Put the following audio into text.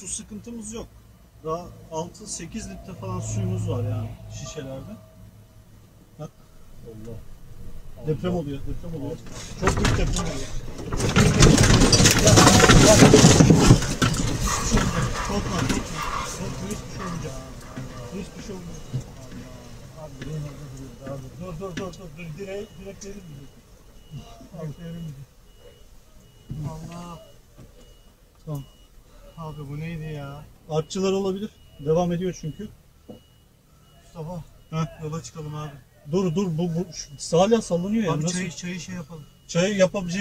Su sıkıntımız yok. Daha 6-8 litre falan suyumuz var yani şişelerde. Bak. Allah. Deprem oluyor, deprem oluyor. Çok büyük deprem oluyor. Korkma, korkma. Korkma, hiçbir şey olmayacak. Hiçbir şey olmayacak. Dur dur dur dur. dur. Direk verir mi? Direk verir mi? Allah. Tamam. Abi bu neydi ya? Artçılar olabilir. Devam ediyor çünkü. Mustafa. Heh. Yola çıkalım abi. Dur dur bu, bu şu- sallanıyor ya. Abi Nasıl? çayı, çayı şey yapalım. Çay yapabilecek